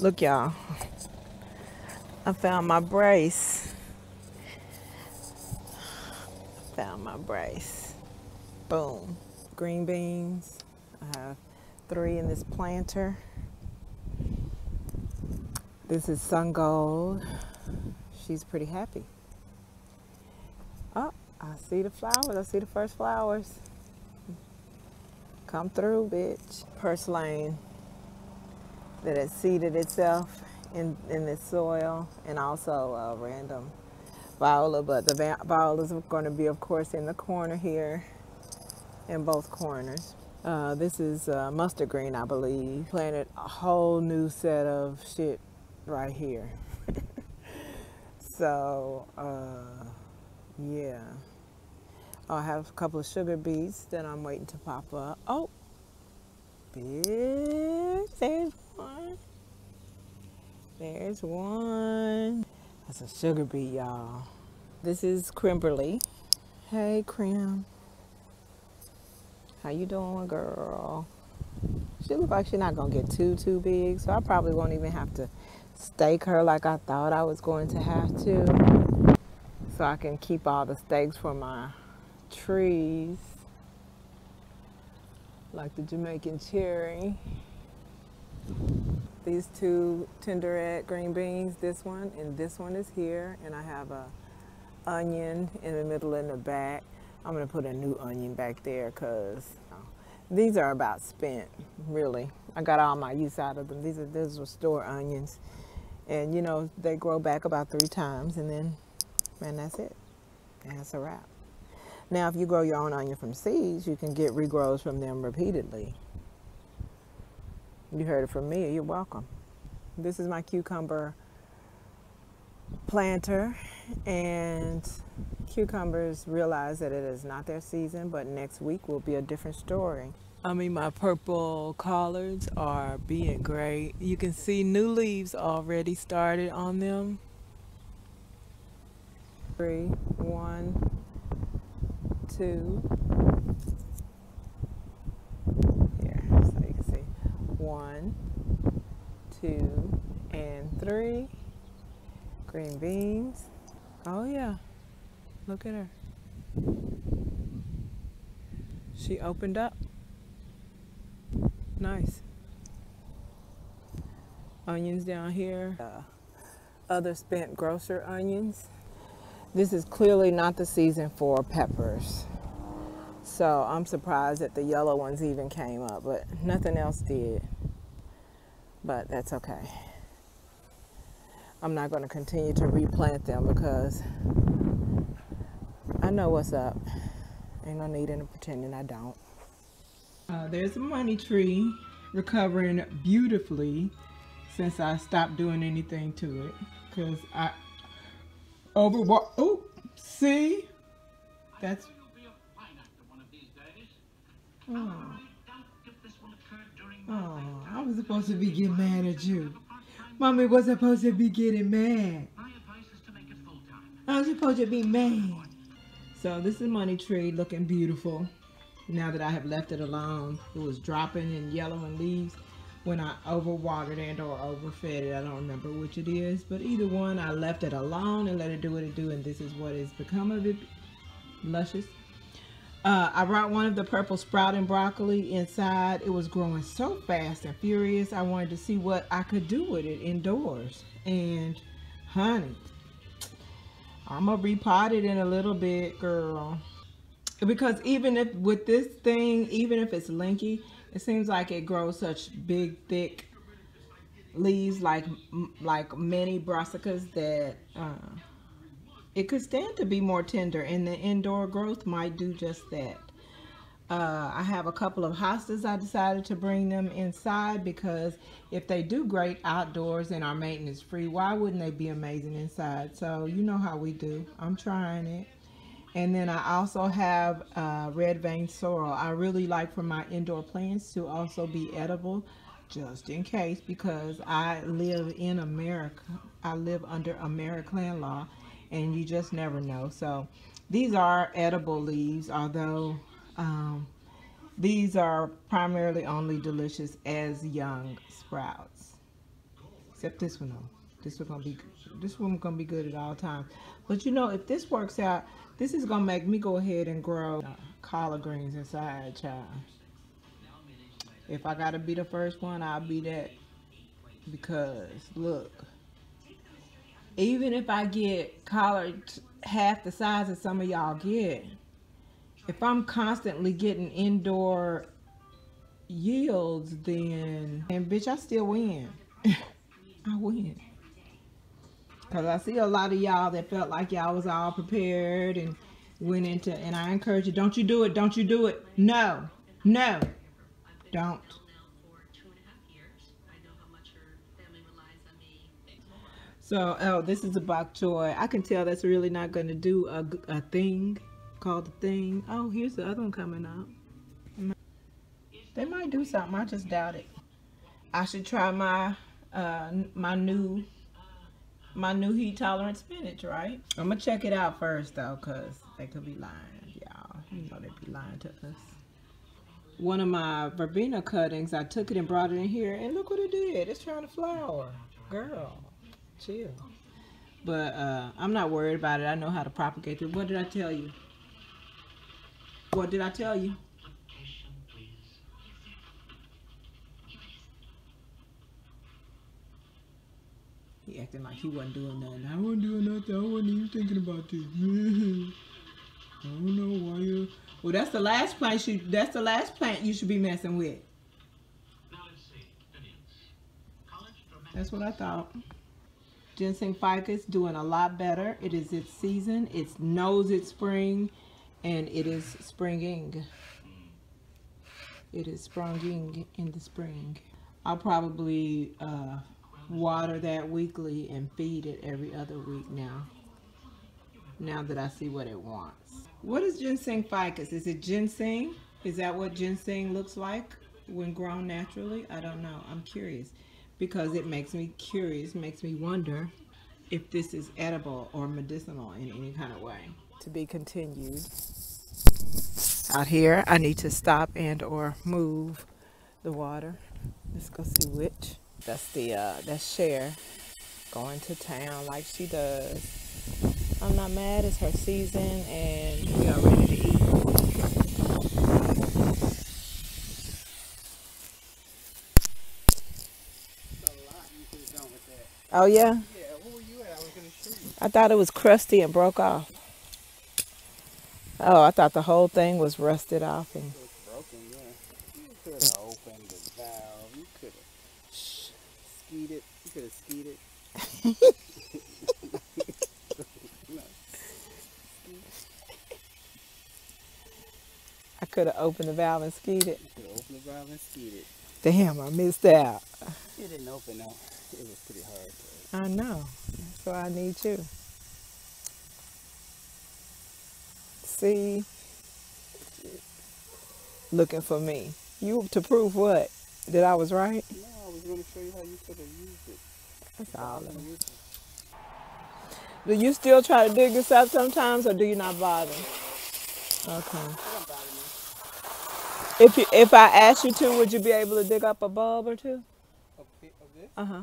Look, y'all. I found my brace. Found my brace. Boom. Green beans. I have three in this planter. This is Sungold. She's pretty happy. Oh, I see the flowers. I see the first flowers. Come through, bitch. Purslane that has seeded itself in, in this soil and also a random viola, but the violas are going to be, of course, in the corner here, in both corners. Uh, this is uh, mustard green, I believe. Planted a whole new set of shit right here. so, uh, yeah. I have a couple of sugar beets that I'm waiting to pop up. Oh, bitch, there's one. There's one. That's a sugar beet, y'all. This is Crimberly. Hey, Crim. How you doing, girl? She looks like she's not gonna get too, too big, so I probably won't even have to stake her like I thought I was going to have to. So I can keep all the stakes for my trees, like the Jamaican cherry. These two tenderette green beans, this one and this one is here, and I have a onion in the middle and the back. I'm gonna put a new onion back there because these are about spent, really. I got all my use out of them. These are these were store onions, and you know they grow back about three times, and then, man, that's it. And that's a wrap. Now, if you grow your own onion from seeds, you can get regrows from them repeatedly. You heard it from me. You're welcome. This is my cucumber planter, and cucumbers realize that it is not their season, but next week will be a different story. I mean, my purple collards are being great. You can see new leaves already started on them. Three, one, two. Here, so you can see one, two, and three. Green beans. Oh yeah, look at her. She opened up. Nice. Onions down here. Uh, other spent grocer onions. This is clearly not the season for peppers. So I'm surprised that the yellow ones even came up, but nothing else did. But that's okay. I'm not going to continue to replant them because I know what's up. Ain't no need in pretending I don't. Uh, there's a money tree recovering beautifully since I stopped doing anything to it because I overwater. Oh, see? That's. Oh. Was supposed to be getting mad at you. Mommy was supposed to be getting mad. I was supposed to be mad. So this is money tree looking beautiful. Now that I have left it alone, it was dropping and yellowing leaves when I overwatered and or overfed it. I don't remember which it is, but either one, I left it alone and let it do what it do, and this is what has become of it. Luscious. Uh, I brought one of the purple sprouting broccoli inside. It was growing so fast and furious. I wanted to see what I could do with it indoors. And honey, I'm going to repot it in a little bit, girl. Because even if with this thing, even if it's linky, it seems like it grows such big, thick leaves like like many brassicas that uh, it could stand to be more tender and the indoor growth might do just that. Uh, I have a couple of hostas I decided to bring them inside because if they do great outdoors and are maintenance free, why wouldn't they be amazing inside? So you know how we do. I'm trying it. And then I also have uh, red vein sorrel. I really like for my indoor plants to also be edible just in case because I live in America. I live under American law and you just never know. So these are edible leaves although um, these are primarily only delicious as young sprouts. Except this one though. This one gonna be this one gonna be good at all times. But you know, if this works out, this is gonna make me go ahead and grow uh, collard greens inside, child. If I gotta be the first one, I'll be that. Because look, even if I get collard half the size that some of y'all get, if I'm constantly getting indoor yields, then and bitch, I still win. I win. Cause I see a lot of y'all that felt like y'all was all prepared and went into, and I encourage you, don't you do it, don't you do it. No, no, don't. So, oh, this is a bok choy. I can tell that's really not going to do a, a thing called a thing. Oh, here's the other one coming up. They might do something. I just doubt it. I should try my uh, my new my new heat tolerant spinach, right? I'm gonna check it out first though, cause they could be lying, y'all. You know they be lying to us. One of my verbena cuttings, I took it and brought it in here, and look what it did. It's trying to flower, girl. Chill. But uh, I'm not worried about it. I know how to propagate it. What did I tell you? What did I tell you? He acting like he wasn't doing nothing. I wasn't doing nothing. I wasn't even thinking about this. I don't know why you. Well, that's the last plant. You, that's the last plant you should be messing with. That's what I thought. Ginseng ficus doing a lot better. It is its season. It knows it's spring, and it is springing. It is springing in the spring. I'll probably uh, water that weekly and feed it every other week now. Now that I see what it wants. What is ginseng ficus? Is it ginseng? Is that what ginseng looks like when grown naturally? I don't know. I'm curious because it makes me curious, makes me wonder if this is edible or medicinal in any kind of way. To be continued. Out here, I need to stop and or move the water. Let's go see which. That's the uh, that's Cher going to town like she does. I'm not mad. It's her season, and we are ready to eat. Oh yeah. Yeah. Where were you at? I was gonna show you. I thought it was crusty and broke off. Oh, I thought the whole thing was rusted off and. skied it. You could have skied it. I could have opened the valve and skied it. You could have opened the valve and skied it. Damn, I missed out. It didn't open though. It was pretty hard. I know. So I need you. See? Looking for me. You to prove what? That I was right? No going to show you how you could have used it. That's all. Do you still try to dig this up sometimes, or do you not bother? Okay. If you, if I asked you to, would you be able to dig up a bulb or two? Of, this? Uh huh.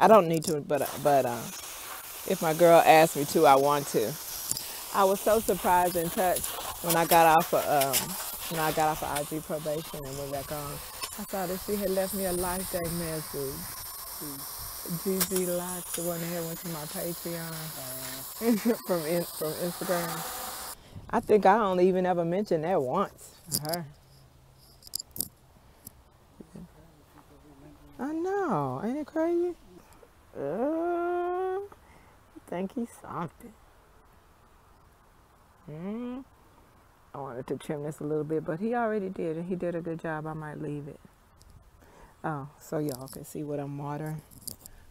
I don't need to, but but uh, if my girl asked me to, I want to. I was so surprised and touched when I got off of um, when I got off of IG probation and went back on. I thought if she had left me a life day message. GG Locks, the one that went to my Patreon from in, from Instagram. I think I only even ever mentioned that once. Her. I know, ain't it crazy? Uh, think he's something. Mm. I wanted to trim this a little bit, but he already did. He did a good job. I might leave it. Oh, so y'all can see what I'm watering.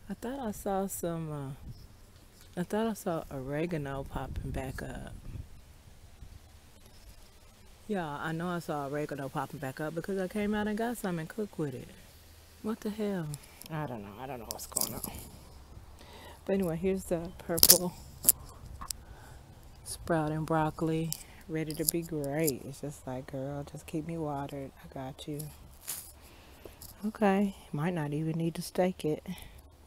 I thought I saw some, uh, I thought I saw oregano popping back up. Yeah, I know I saw oregano popping back up because I came out and got some and cooked with it. What the hell? I don't know. I don't know what's going on. But anyway, here's the purple sprouting broccoli ready to be great. It's just like, girl, just keep me watered. I got you. Okay, might not even need to stake it.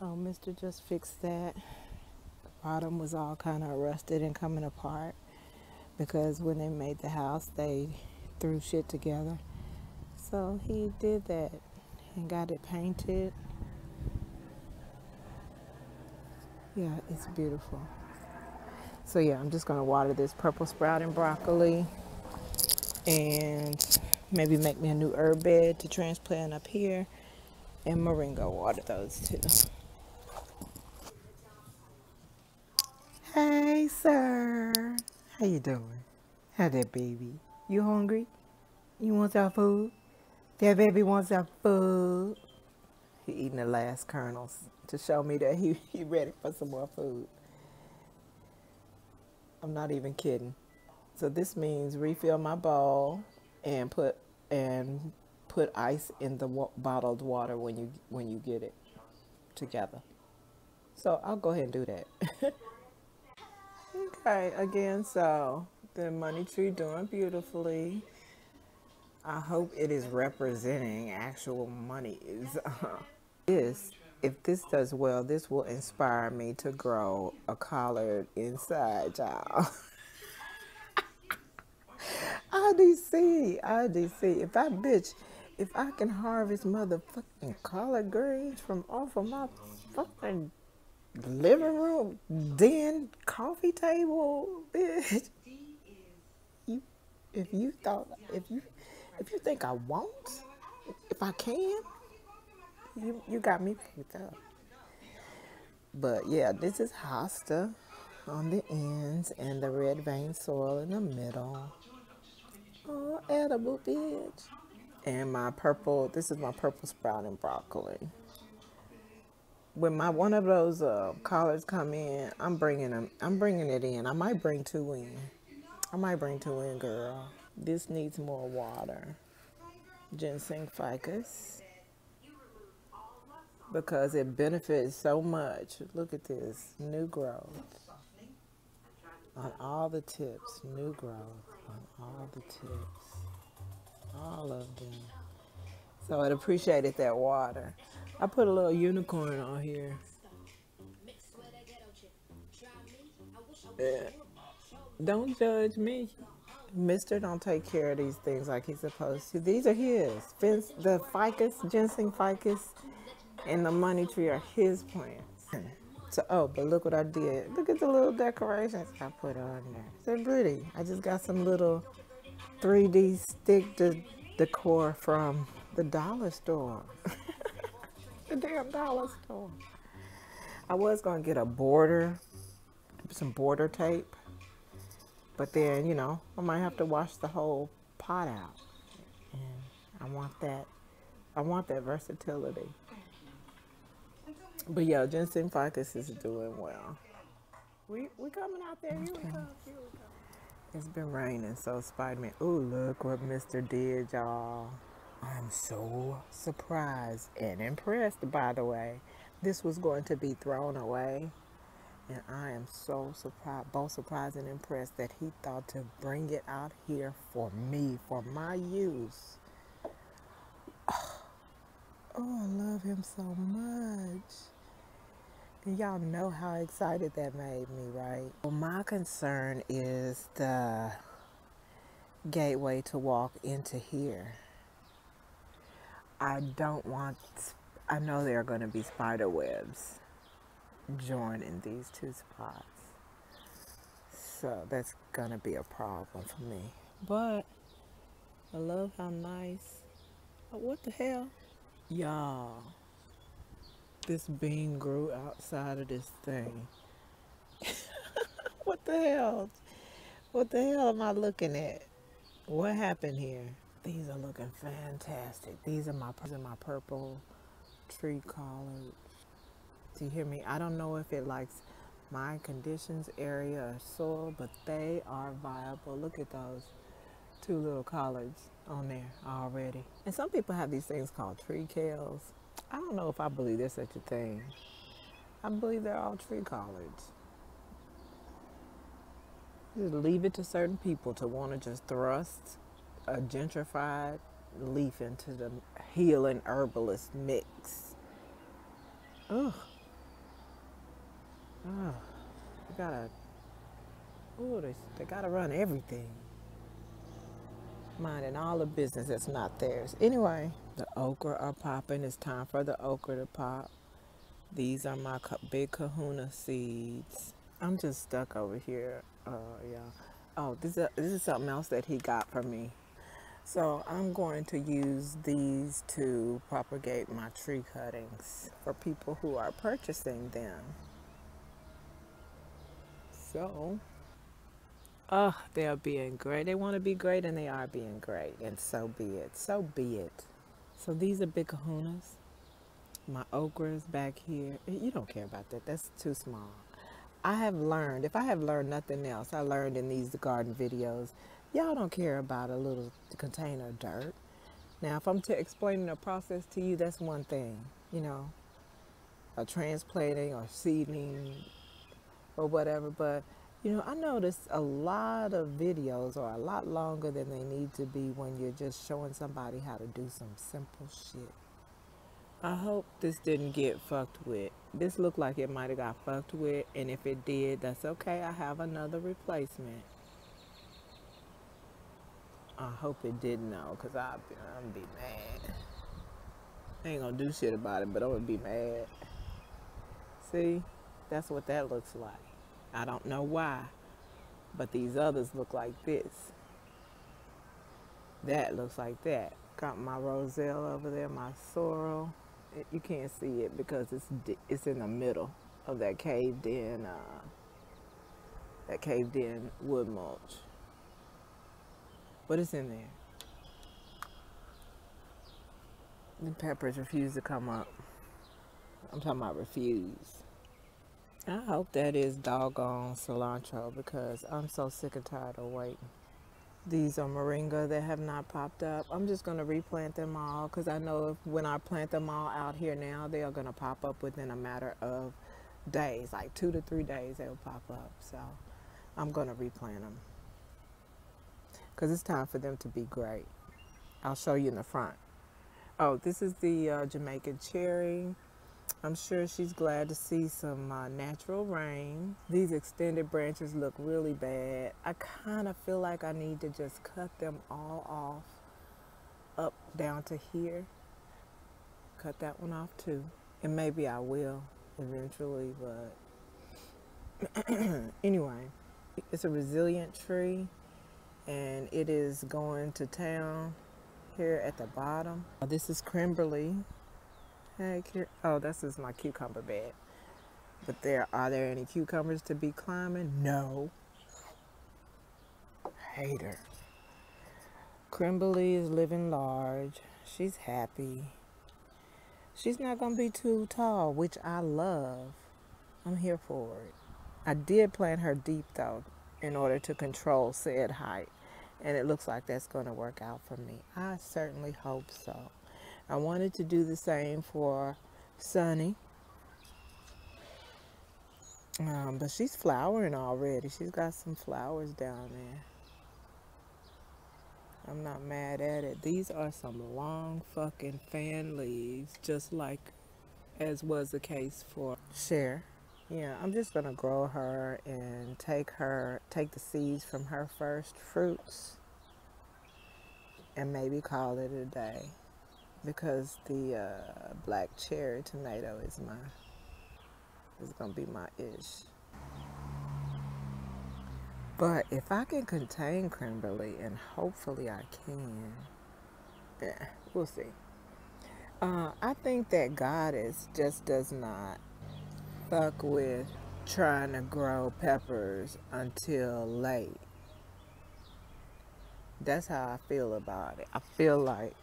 Oh, Mister just fixed that. The bottom was all kind of rusted and coming apart because when they made the house, they threw shit together. So he did that and got it painted. Yeah, it's beautiful. So yeah, I'm just gonna water this purple sprouting broccoli and maybe make me a new herb bed to transplant up here and moringa water those too. Hey sir, how you doing? How that baby? You hungry? You want some food? That baby wants some food. He eating the last kernels to show me that he, he ready for some more food. I'm not even kidding. So this means refill my bowl and put and put ice in the wa- bottled water when you when you get it together. So I'll go ahead and do that. okay, again, so the money tree doing beautifully. I hope it is representing actual money. Is this if this does well, this will inspire me to grow a collard inside, y'all. IDC, IDC. If I bitch, if I can harvest motherfucking collard greens from off of my fucking living room, den, coffee table, bitch. You, if you thought, if you, if you think I won't, if I can, you you got me picked up. But yeah, this is hosta on the ends and the red vein sorrel in the middle. Oh, edible bitch. And my purple, this is my purple sprouting broccoli. When my one of those uh, collards come in, I'm bringing them. I'm bringing it in. I might bring two in. I might bring two in, girl. This needs more water. Ginseng ficus because it benefits so much. Look at this new growth on all the tips, new growth on all the tips, all of them. So it appreciated that water. I put a little unicorn on here. Yeah. Don't judge me. Mister don't take care of these things like he's supposed to. These are his. Vince, the ficus, ginseng ficus, and the money tree are his plants. So, oh, but look what I did. Look at the little decorations I put on there. They're pretty. I just got some little 3D stick de- decor from the dollar store. the damn dollar store. I was going to get a border, some border tape, but then, you know, I might have to wash the whole pot out. And I want that, I want that versatility. But yeah, ginseng ficus is doing well. We we coming out there. Here we come. Here we come. It's been raining, so Spider Man. Ooh, look what Mister did, y'all. I'm so surprised and impressed. By the way, this was going to be thrown away, and I am so surprised, both surprised and impressed that he thought to bring it out here for me, for my use. Oh, I love him so much. Y'all know how excited that made me, right? Well, my concern is the gateway to walk into here. I don't want, I know there are going to be spider webs joining these two spots. So that's going to be a problem for me. But I love how nice. What the hell? Y'all, this bean grew outside of this thing. what the hell? What the hell am I looking at? What happened here? These are looking fantastic. These are my these are my purple tree collards. Do you hear me? I don't know if it likes my conditions area or soil, but they are viable. Look at those two little collards on there already. And some people have these things called tree kales. I don't know if I believe there's such a thing. I believe they're all tree collards. Just leave it to certain people to want to just thrust a gentrified leaf into the healing herbalist mix. Ugh. Oh, they gotta. Oh, they, they gotta run everything. Minding all the business that's not theirs. Anyway, the okra are popping. It's time for the okra to pop. These are my big kahuna seeds. I'm just stuck over here, uh, yeah. Oh, this is, this is something else that he got for me. So I'm going to use these to propagate my tree cuttings for people who are purchasing them. So, oh, they're being great. They want to be great and they are being great. And so be it. So be it. So these are big kahunas. My okras back here. Eh, you don't care about that. That's too small. I have learned, if I have learned nothing else, I learned in these garden videos, y'all don't care about a little container of dirt. Now, if I'm to explaining a process to you, that's one thing, you know, a transplanting or seeding or whatever. But, you know, I notice a lot of videos are a lot longer than they need to be when you're just showing somebody how to do some simple shit. I hope this didn't get fucked with. This looked like it might have got fucked with, and if it did, that's okay. I have another replacement. I hope it didn't know, because I'm gonna be mad. I ain't gonna do shit about it, but I'm gonna be mad. See? That's what that looks like. I don't know why, but these others look like this. That looks like that. Got my roselle over there, my sorrel. You can't see it because it's it's in the middle of that caved in uh, that caved in wood mulch. But it's in there. The peppers refuse to come up. I'm talking about refuse I hope that is doggone cilantro because I'm so sick and tired of waiting these are moringa that have not popped up. I'm just going to replant them all because I know if, when I plant them all out here now, they are going to pop up within a matter of days, like two to three days, they'll pop up. So I'm going to replant them because it's time for them to be great. I'll show you in the front. Oh, this is the uh, Jamaican cherry. I'm sure she's glad to see some uh, natural rain. These extended branches look really bad. I kind of feel like I need to just cut them all off up down to here. Cut that one off too. And maybe I will eventually, but anyway, it's a resilient tree and it is going to town here at the bottom. This is Crimberly Oh, this is my cucumber bed. But there, are there any cucumbers to be climbing? No. Hater. Crimberly is living large. She's happy. She's not going to be too tall, which I love. I'm here for it. I did plant her deep, though, in order to control said height. And it looks like that's going to work out for me. I certainly hope so. I wanted to do the same for Sunny. Um, but she's flowering already. She's got some flowers down there. I'm not mad at it. These are some long fucking fan leaves, just like as was the case for Cher. Yeah, I'm just gonna grow her and take her, take the seeds from her first fruits and maybe call it a day because the uh, black cherry tomato is my is gonna be my ish. But if I can contain Crimberly, and hopefully I can, yeah, we'll see. Uh, I think that Goddess just does not fuck with trying to grow peppers until late. That's how I feel about it. I feel like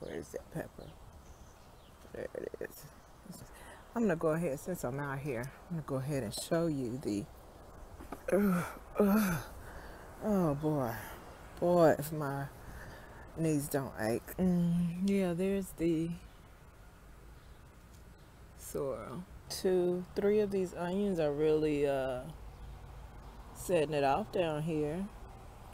where is that pepper? There it is. I'm gonna go ahead since I'm out here. I'm gonna go ahead and show you the. Uh, uh, oh boy, boy, if my knees don't ache. Mm, yeah, there's the sorrel. Two, three of these onions are really uh, setting it off down here.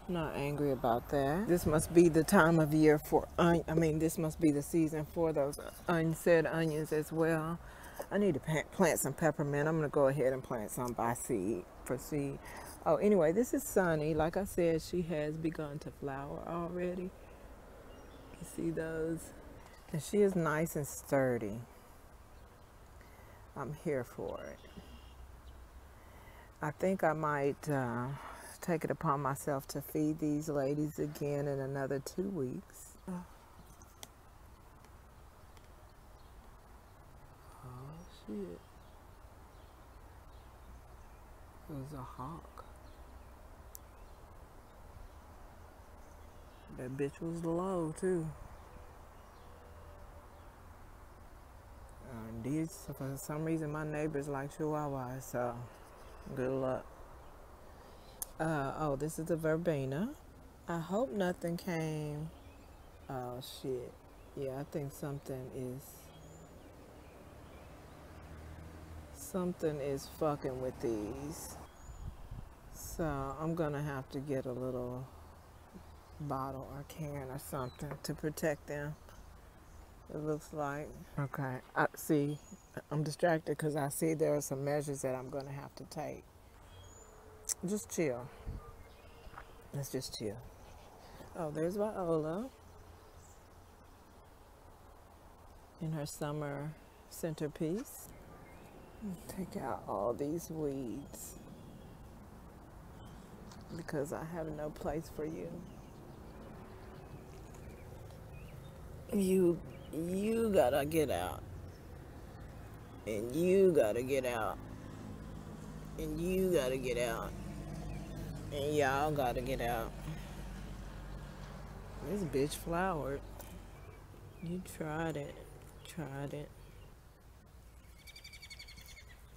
Not angry about that. This must be the time of year for, I mean, this must be the season for those unsaid onions as well. I need to plant some peppermint. I'm going to go ahead and plant some by seed for seed. Oh, anyway, this is Sunny. Like I said, she has begun to flower already. You see those? And she is nice and sturdy. I'm here for it. I think I might uh, take it upon myself to feed these ladies again in another two weeks. Oh, shit. It was a hawk. That bitch was low too. Uh, these, for some reason, my neighbors like chihuahuas, so good luck. Uh, oh, this is a verbena. I hope nothing came. Oh, shit. Yeah, I think something is. Something is fucking with these. So I'm gonna have to get a little bottle or can or something to protect them. It looks like. Okay, I see. I'm distracted because I see there are some measures that I'm gonna have to take. Just chill. Let's just chill. Oh, there's Viola in her summer centerpiece. Take out all these weeds because I have no place for you. You you gotta get out. And you gotta get out. And you gotta get out. And y'all gotta get out. This bitch flowered. You tried it. Tried it.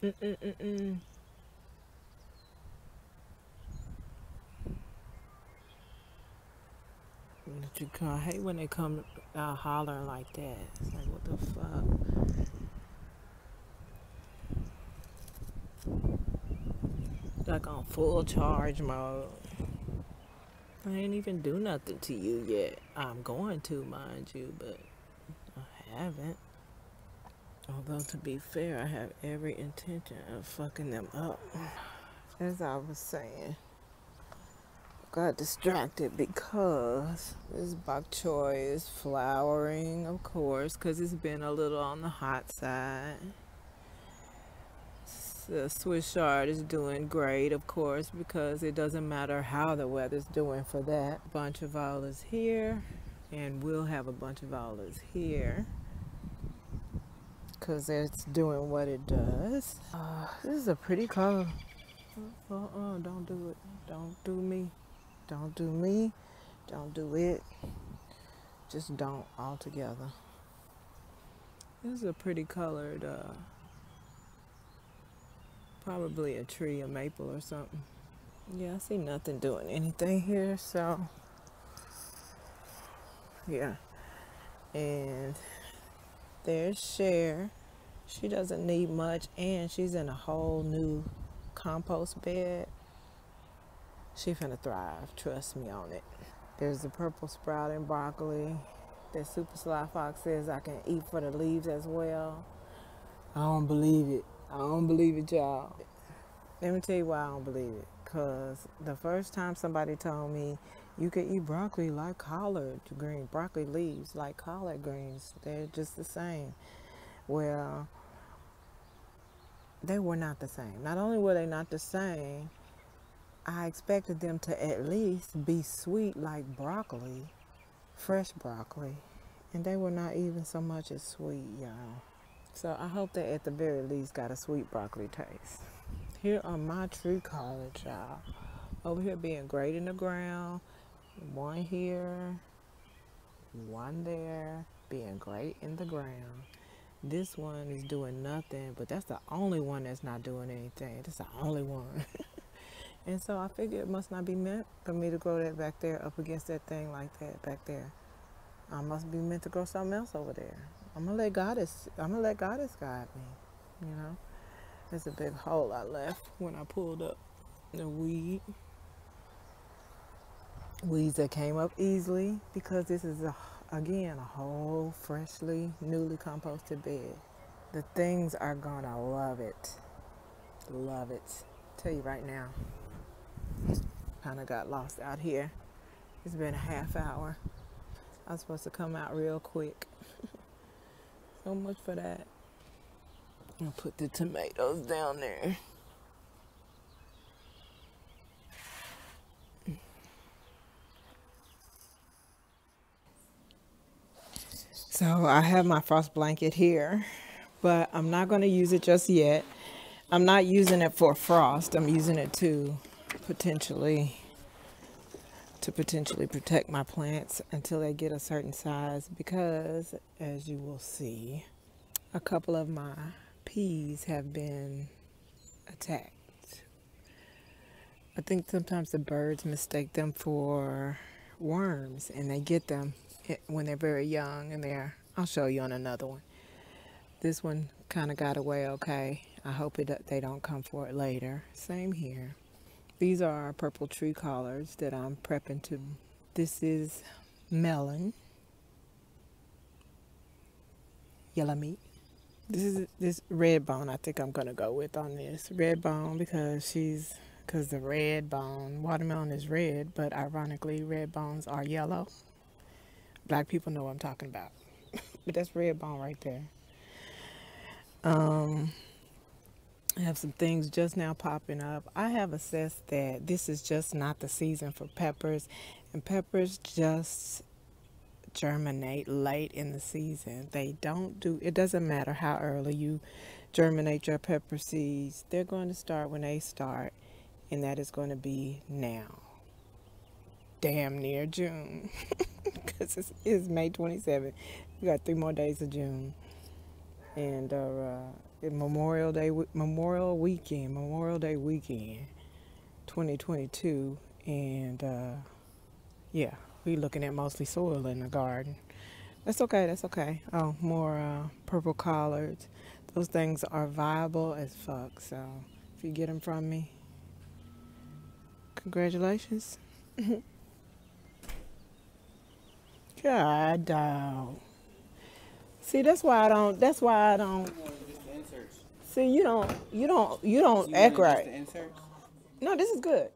Mm-mm-mm-mm. I hate when they come out hollering like that. It's like, what the fuck? Like on full charge mode. I ain't even do nothing to you yet. I'm going to, mind you, but I haven't. Although, to be fair, I have every intention of fucking them up. As I was saying got distracted because this bok choy is flowering, of course, because it's been a little on the hot side. The Swiss chard is doing great, of course, because it doesn't matter how the weather's doing for that. Bunch of violas here, and we'll have a bunch of violas here because it's doing what it does. Uh, this is a pretty color. Uh-uh, don't do it. Don't do me. Don't do me. Don't do it. Just don't altogether. This is a pretty colored, uh, probably a tree, a maple or something. Yeah, I see nothing doing anything here, so yeah. And there's Cher. She doesn't need much, and she's in a whole new compost bed. She finna thrive. Trust me on it. There's the purple sprouting broccoli that Super Sly Fox says I can eat for the leaves as well. I don't believe it. I don't believe it, y'all. Let me tell you why I don't believe it. Because the first time somebody told me you can eat broccoli like collard green, broccoli leaves like collard greens, they're just the same. Well, they were not the same. Not only were they not the same, I expected them to at least be sweet like broccoli, fresh broccoli, and they were not even so much as sweet, y'all. So I hope they at the very least got a sweet broccoli taste. Here are my tree collards, y'all. Over here being great in the ground. One here, one there, being great in the ground. This one is doing nothing, but that's the only one that's not doing anything. That's the only one. And so I figured it must not be meant for me to grow that back there up against that thing like that back there. I must be meant to grow something else over there. I'm gonna let Goddess I'm gonna let Goddess guide me. You know? There's a big hole I left when I pulled up the weed. weeds that came up easily because this is a, again a whole freshly newly composted bed the things are gonna love it love it tell you right now kind of got lost out here it's been a half hour i was supposed to come out real quick so much for that i'll put the tomatoes down there So I have my frost blanket here, but I'm not going to use it just yet. I'm not using it for frost. I'm using it to potentially to potentially protect my plants until they get a certain size because as you will see, a couple of my peas have been attacked. I think sometimes the birds mistake them for worms and they get them when they're very young and they're I'll show you on another one. This one kind of got away okay. I hope it they don't come for it later. Same here these are our purple tree collards that I'm prepping to this is melon yellow meat this is this red bone I think I'm gonna go with on this red bone because she's because the red bone watermelon is red but ironically red bones are yellow Black people know what I'm talking about. but that's red bone right there. Um, I have some things just now popping up. I have assessed that this is just not the season for peppers, and peppers just germinate late in the season. They don't do, it doesn't matter how early you germinate your pepper seeds, they're going to start when they start, and that is going to be now. Damn near June. because it's, it's, May 27th. We got three more days of June, and uh, uh, Memorial Day, Memorial Weekend, Memorial Day weekend, 2022, and uh, yeah, we looking at mostly soil in the garden. That's okay. That's okay. Oh, more uh, purple collards. Those things are viable as fuck. So if you get them from me, congratulations. God dog. See, that's why I don't. That's why I don't. See, you don't. You don't. You don't act right. No, this is good.